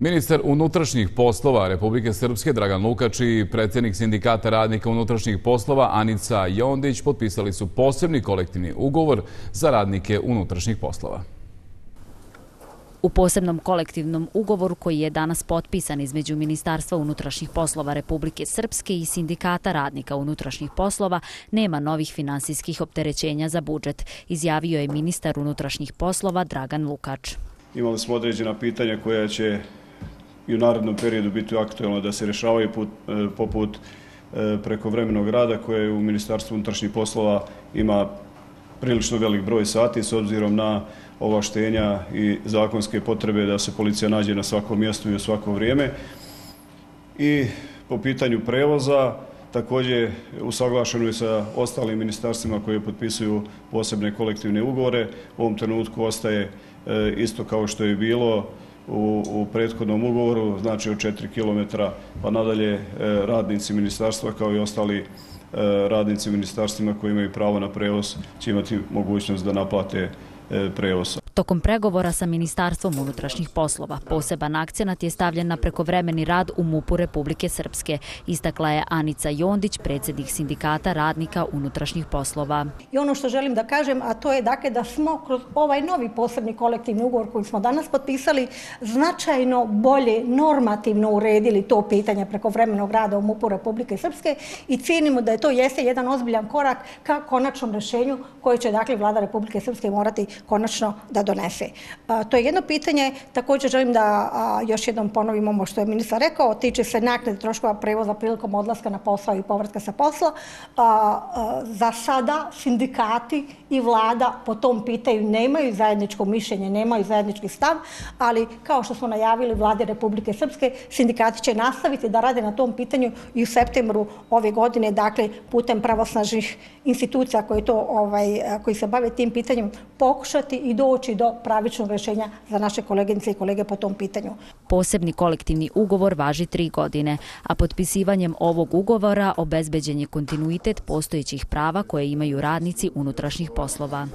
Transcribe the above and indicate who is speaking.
Speaker 1: Ministar unutrašnjih poslova Republike Srpske Dragan Lukač i predsjednik sindikata radnika unutrašnjih poslova Anica Jondić potpisali su posebni kolektivni ugovor za radnike unutrašnjih poslova.
Speaker 2: U posebnom kolektivnom ugovoru koji je danas potpisan između Ministarstva unutrašnjih poslova Republike Srpske i Sindikata radnika unutrašnjih poslova nema novih finansijskih opterećenja za budžet, izjavio je ministar unutrašnjih poslova Dragan Lukač.
Speaker 3: Imali smo određena pitanja koja će i u narednom periodu biti aktualno da se rešavaju put, e, poput e, preko vremenog rada koje u Ministarstvu unutrašnjih poslova ima prilično velik broj sati s obzirom na ovaštenja i zakonske potrebe da se policija nađe na svakom mjestu i u svako vrijeme. I po pitanju prevoza, također usaglašeno je sa ostalim ministarstvima koje potpisuju posebne kolektivne ugovore. U ovom trenutku ostaje e, isto kao što je bilo u, u prethodnom ugovoru, znači od 4 km pa nadalje e, radnici ministarstva kao i ostali e, radnici ministarstvima koji imaju pravo na prevoz će imati mogućnost da naplate e, prevoz.
Speaker 2: Tokom pregovora sa Ministarstvom unutrašnjih poslova, poseban akcenat je stavljen na prekovremeni rad u MUP-u Republike Srpske, istakla je Anica Jondić, predsjednik sindikata radnika unutrašnjih poslova.
Speaker 4: I ono što želim da kažem, a to je dakle da smo kroz ovaj novi posebni kolektivni ugovor koji smo danas potpisali, značajno bolje normativno uredili to pitanje prekovremenog rada u MUP-u Republike Srpske i cijenimo da je to jeste jedan ozbiljan korak ka konačnom rešenju koje će dakle vlada Republike Srpske morati konačno da donese. To je jedno pitanje. Također želim da još jednom ponovim ono što je ministar rekao. Tiče se naknade troškova prevoza prilikom odlaska na posao i povratka sa posla. Za sada sindikati i vlada po tom pitaju nemaju zajedničko mišljenje, nemaju zajednički stav, ali kao što smo najavili vlade Republike Srpske, sindikati će nastaviti da rade na tom pitanju i u septembru ove godine, dakle, putem pravosnažnih institucija koji, to, ovaj, koji se bave tim pitanjem, pokušati i doći do pravičnog rešenja za naše koleginice i kolege po tom pitanju.
Speaker 2: Posebni kolektivni ugovor važi tri godine, a potpisivanjem ovog ugovora obezbeđen je kontinuitet postojećih prava koje imaju radnici unutrašnjih poslova.